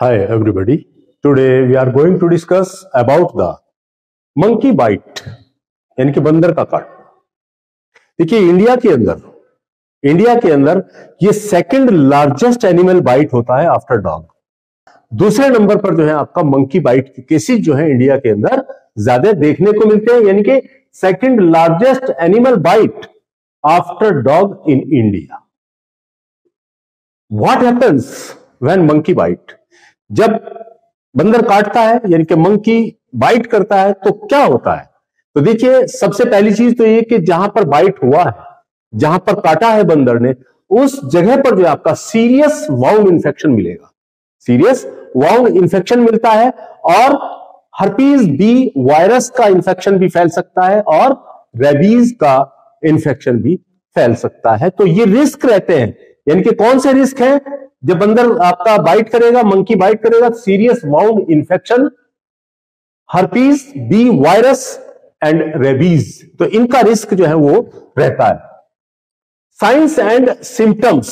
Hi, everybody. Today, we are going to discuss about the monkey bite, यानी कि बंदर का काट। देखिए इंडिया के अंदर इंडिया के अंदर ये सेकंड लार्जेस्ट एनिमल बाइट होता है आफ्टर डॉग दूसरे नंबर पर जो है आपका मंकी बाइट के केसेस जो है इंडिया के अंदर ज़्यादा देखने को मिलते हैं, यानी कि second largest animal bite after dog in India what happens when monkey bite जब बंदर काटता है, यानी कि मंकी बाइट करता है तो क्या होता है? तो देखिए, सबसे पहली चीज़ तो ये कि जहाँ पर बाइट हुआ है, जहाँ पर काटा है बंदर ने, उस जगह पर जो आपका सीरियस वाउंड इंफेक्शन मिलेगा। सीरियस वाउंड इंफेक्शन मिलता है और हर्पीज बी वायरस का इंफेक्शन भी फैल सकता है और रेबीज का इंफेक्शन भी फैल सकता है। तो ये रिस्क रहते हैं। यानी कि कौन से रिस्क है? जब बंदर आपका बाइट करेगा मंकी बाइट करेगा serious wound infection herpes B virus and rabies तो इनका रिस्क जो है वो रहता है। साइंस एंड सिम्टम्स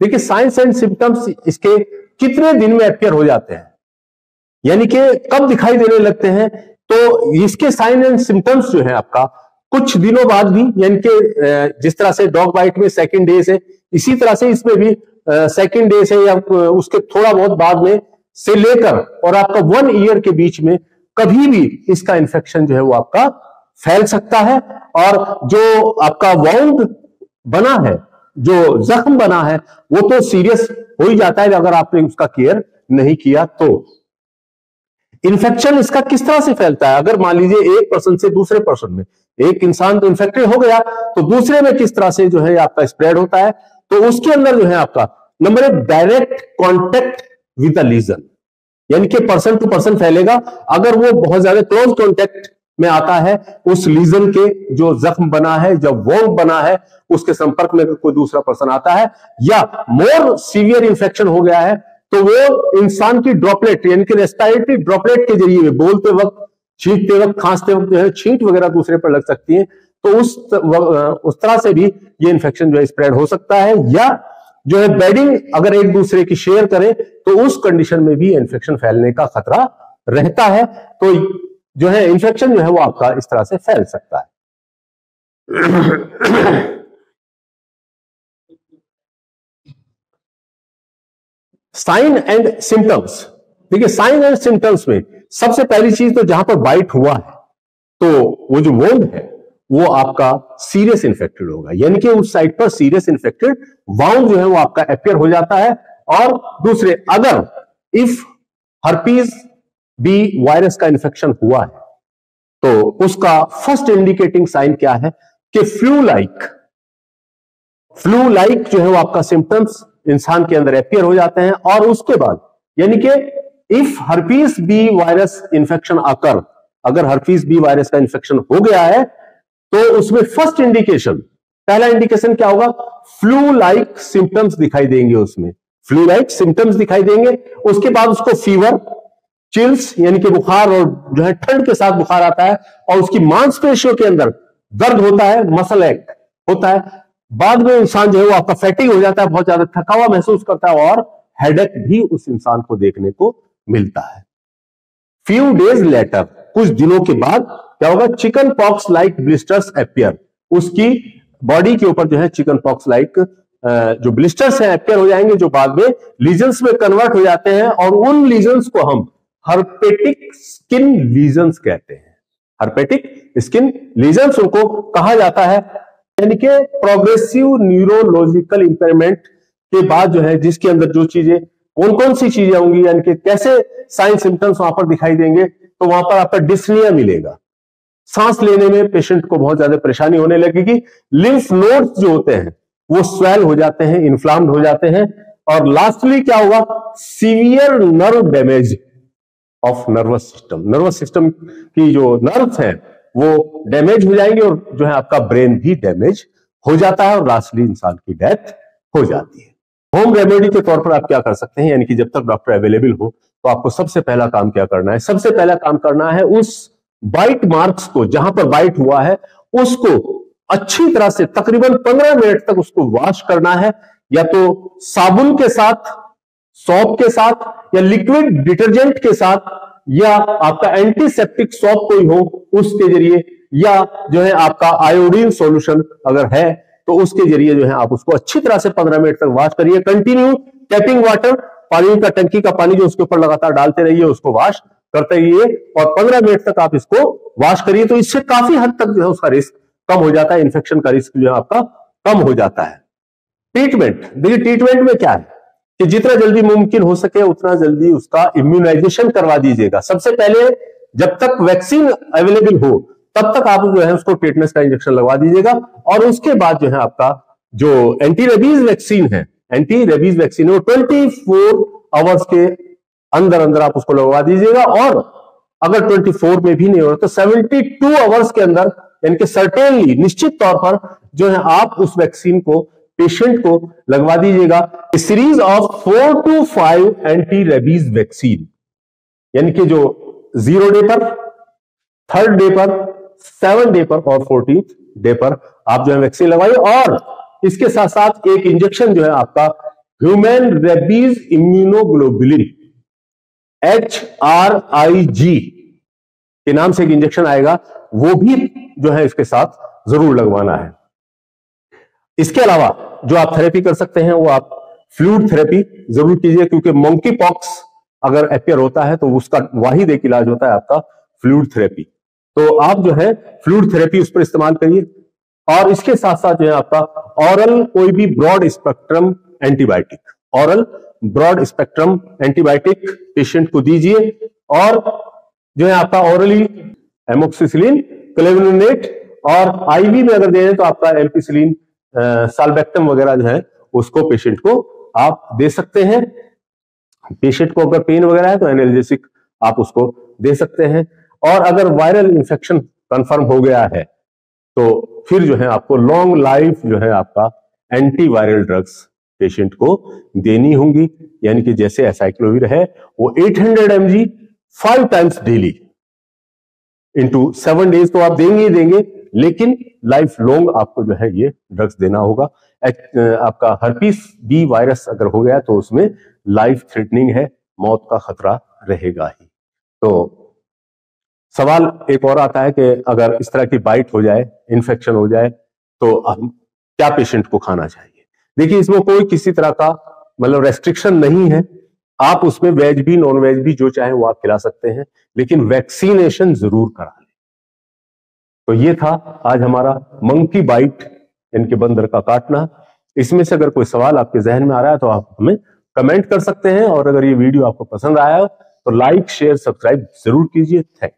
देखिए साइंस एंड सिम्टम्स इसके कितने दिन में अपियर हो जाते हैं? यानी कि कब दिखाई देने लगते हैं? तो इसके साइन एंड सिम्टम्स जो है आपका, कुछ दिनों बाद भी, यानी कि जिस तरह से डॉग बाइट में सेकेंड डे से इसी तरह से इसमें भी सेकेंड डे से या उसके थोड़ा बहुत बाद में से लेकर और आपका वन ईयर के बीच में कभी भी इसका इन्फेक्शन जो है वो आपका फैल सकता है और जो आपका वाउंड बना है, जो जख्म बना है, वो तो सीरियस हो ही जाता है अगर आपने उसका केयर नहीं किया तो। इन्फेक्शन इसका किस तरह से फैलता है? अगर मान लीजिए एक पर्सन से दूसरे पर्सन में एक इंसान तो इन्फेक्टेड हो गया तो दूसरे में किस तरह से जो है आपका स्प्रेड होता है? तो उसके अंदर जो है आपका नंबर एक direct contact with the lesion यानी कि पर्सन टू पर्सन फैलेगा। अगर वो बहुत ज़्यादा क्लोज कॉन्टेक्ट में आता है, उस लीजन के जो जख्म बना है, जब वो बना है, उसके संपर्क में कोई दूसरा पर्सन आता है, या मोर सीवियर इंफेक्शन हो गया है तो वो इंसान की ड्रॉपलेट यानी कि रेस्पायरेटरी ड्रॉपलेट के ज़रिए बोलते वक्त छींकते वक्त, खांसते वक्त जो है छींट वगैरह दूसरे पर लग सकती है। तो उस उस तरह से भी ये इन्फेक्शन जो है स्प्रेड हो सकता है या जो है बेडिंग अगर एक दूसरे की शेयर करें तो उस कंडीशन में भी इन्फेक्शन फैलने का खतरा रहता है। तो जो है इन्फेक्शन जो है वो आपका इस तरह से फैल सकता है। Sign and symptoms. देखिए, साइन एंड सिम्टम्स में सबसे पहली चीज़ तो जहाँ पर बाइट हुआ है तो वो जो वोंड है वो आपका सीरियस इन्फेक्टेड होगा। यानी कि उस साइड पर सीरियस इन्फेक्टेड वाउंड जो है वो आपका अपियर हो जाता है। और दूसरे, अगर इफ़ हर्पीज बी वायरस का इन्फेक्शन हुआ है तो उसका फ़र्स्ट इंडिकेटिंग साइन क्या है कि फ्लू लाइक फ्लू लाइक जो है वो आपका सिम्टम्स इंसान के अंदर अपियर हो जाते हैं। और उसके बाद, यानी कि if herpes B virus infection आकर, अगर हर्पीस बी वायरस का इंफेक्शन हो गया है तो उसमें फ़र्स्ट इंडिकेशन पहला इंडिकेशन क्या होगा? फ्लू लाइक सिम्टम्स दिखाई देंगे उसमें। फ्लू लाइक सिम्टम्स दिखाई देंगे। उसके बाद उसको फीवर चिल्स यानी कि बुखार और जो है ठंड के साथ बुखार आता है और उसकी मांसपेशियों के अंदर दर्द होता है मसल एक होता है। बाद में इंसान जो है वो आपका फैटिंग हो जाता है, बहुत ज़्यादा थका हुआ महसूस करता है और हेडेक भी उस इंसान को देखने को मिलता है। फ्यू डेज़ लेटर कुछ दिनों के बाद क्या होगा? Chicken pox like blisters appear उसकी बॉडी के ऊपर जो है चिकन पॉक्स लाइक जो ब्लिस्टर्स हैं एपियर हो जाएँगे जो बाद में लीजन्स में कन्वर्ट हो जाते हैं और उन लीजन्स को हम हर्पेटिक स्किन लीजन्स कहते हैं। हर्पेटिक स्किन लीजन्स उनको कहा जाता है। यानी कि प्रोग्रेसिव न्यूरोलॉजिकल इंपेयरमेंट के बाद जो है, जिसके अंदर जो चीज़ें कौन कौन सी चीज़ें होंगी, यानी कि कैसे साइन सिम्टम्स वहाँ पर दिखाई देंगे तो वहाँ पर आपका डिस्निया मिलेगा। सांस लेने में पेशेंट को बहुत ज़्यादा परेशानी होने लगेगी। लिम्फ नोड्स जो होते हैं, वो स्वेल हो जाते हैं इन्फ्लाम्ड हो जाते हैं। और लास्टली क्या होगा? Severe nerve damage of nervous system nervous system की जो नर्व्स हैं, वो डैमेज हो जाएँगे और जो है आपका ब्रेन भी डैमेज हो जाता है और लास्टली इंसान की डेथ हो जाती है। होम रेमेडी के तौर पर आप क्या कर सकते हैं? यानी कि जब तक डॉक्टर अवेलेबल हो तो आपको सबसे पहला काम क्या करना है? सबसे पहला काम करना है उस बाइट मार्क्स को, जहाँ पर बाइट हुआ है, उसको अच्छी तरह से तकरीबन पंद्रह मिनट तक उसको वॉश करना है, या तो साबुन के साथ, सॉप के साथ, या लिक्विड डिटर्जेंट के साथ, या आपका एंटीसेप्टिक सॉप कोई हो, उसके ज़रिए, या जो है आपका आयोडीन सॉल्यूशन अगर है तो उसके ज़रिए जो है आप उसको अच्छी तरह से पंद्रह मिनट तक वॉश करिए। कंटिन्यू टैपिंग वाटर पानी का टंकी का पानी जो उसके ऊपर लगातार डालते रहिए, उसको वॉश करते रहिए और पंद्रह मिनट तक आप इसको वॉश करिए तो इससे काफ़ी हद तक जो है उसका रिस्क कम हो जाता है इन्फेक्शन का रिस्क जो है आपका कम हो जाता है। ट्रीटमेंट देखिए ट्रीटमेंट में क्या है? कि जितना जल्दी मुमकिन हो सके, उतना जल्दी उसका इम्यूनाइजेशन करवा दीजिएगा। सबसे पहले, जब तक वैक्सीन अवेलेबल हो, तब तक आप जो है उसको टेटनस का इंजेक्शन लगवा दीजिएगा और उसके बाद जो है आपका जो एंटी रेबीज वैक्सीन है एंटी रेबीज वैक्सीन है वो ट्वेंटी फोर आवर्स के अंदर अंदर आप उसको लगवा दीजिएगा और अगर 24 में भी नहीं हो रहा तो 72 आवर्स के अंदर, यानी कि सर्टेनली निश्चित तौर पर जो है आप उस वैक्सीन को पेशेंट को लगवा दीजिएगा। Series of four to five anti rabies vaccine यानी कि जो ज़ीरो डे पर थर्ड डे पर सेवन डे पर और फोर्टीन डे पर आप जो है वैक्सीन लगवाइए और इसके साथ साथ एक इंजेक्शन जो है आपका human rabies immunoglobulin H R I G के नाम से एक इंजेक्शन आएगा, वो भी जो है इसके साथ ज़रूर लगवाना है। इसके अलावा जो आप थेरेपी कर सकते हैं, वो आप फ्लूड थेरेपी ज़रूर कीजिए, क्योंकि मंकी पॉक्स अगर अपियर होता है तो उसका वाहिद एक इलाज होता है आपका फ्लूड थेरेपी तो आप जो है फ्लूड थेरेपी उस पर इस्तेमाल करिए। और इसके साथ साथ जो है आपका ऑरल कोई भी broad spectrum antibiotic oral broad spectrum antibiotic patient को दीजिए और जो है आपका ऑरली एमोक्सिसिलिन क्लेविनेट और आईवी में अगर दे दें तो आपका एल्पिसिलिन सालबेक्टम वगैरह जो है उसको पेशेंट को आप दे सकते हैं। पेशेंट को अगर पेन वगैरह है तो एनर्जेसिक आप उसको दे सकते हैं। और अगर वायरल इंफेक्शन कंफर्म हो गया है तो फिर जो है आपको लॉन्ग लाइफ जो है आपका एंटीवायरल ड्रग्स पेशेंट को देनी होंगी। यानी कि जैसे एसाइक्लोविर है, वो 800 hundred mg five times daily into seven days तो आप देंगे ही देंगे, लेकिन लाइफ लॉन्ग आपको जो है ये ड्रग्स देना होगा। आपका हर्पीस बी वायरस अगर हो गया तो उसमें लाइफ थ्रेटनिंग है, मौत का खतरा रहेगा ही। तो सवाल एक और आता है कि अगर इस तरह की बाइट हो जाए इन्फेक्शन हो जाए तो हम क्या पेशेंट को खाना चाहिए? देखिए, इसमें कोई किसी तरह का मतलब रेस्ट्रिक्शन नहीं है। आप उसमें वेज भी नॉन वेज भी जो चाहे वो आप खिला सकते हैं, लेकिन वैक्सीनेशन ज़रूर करा लें। तो ये था आज हमारा मंकी बाइट इनके बंदर का काटना। इसमें से अगर कोई सवाल आपके जहन में आ रहा है तो आप हमें कमेंट कर सकते हैं, और अगर ये वीडियो आपको पसंद आया तो लाइक शेयर सब्सक्राइब ज़रूर कीजिए। थैंक